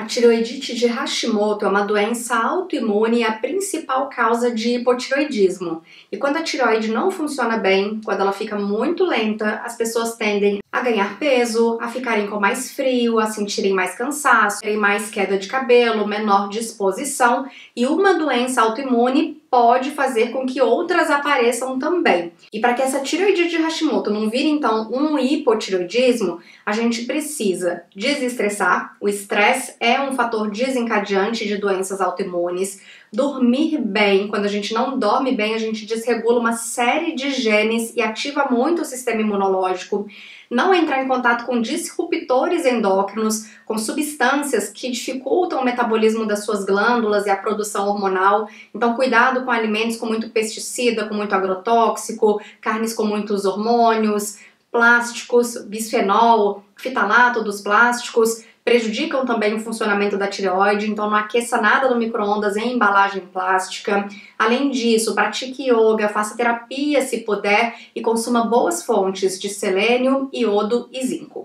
A tiroidite de Hashimoto é uma doença autoimune e a principal causa de hipotiroidismo. E quando a tiroide não funciona bem, quando ela fica muito lenta, as pessoas tendem a ganhar peso, a ficarem com mais frio, a sentirem mais cansaço, terem mais queda de cabelo, menor disposição, e uma doença autoimune pode fazer com que outras apareçam também. E para que essa tiroide de Hashimoto não vire então um hipotiroidismo, a gente precisa desestressar. O estresse é um fator desencadeante de doenças autoimunes. Dormir bem, quando a gente não dorme bem, a gente desregula uma série de genes e ativa muito o sistema imunológico. Não entrar em contato com disruptores endócrinos, com substâncias que dificultam o metabolismo das suas glândulas e a produção hormonal. Então, cuidado com alimentos com muito pesticida, com muito agrotóxico, carnes com muitos hormônios, plásticos, bisfenol, fitalato dos plásticos prejudicam também o funcionamento da tireoide, então não aqueça nada no micro-ondas em embalagem plástica. Além disso, pratique yoga, faça terapia se puder e consuma boas fontes de selênio, iodo e zinco.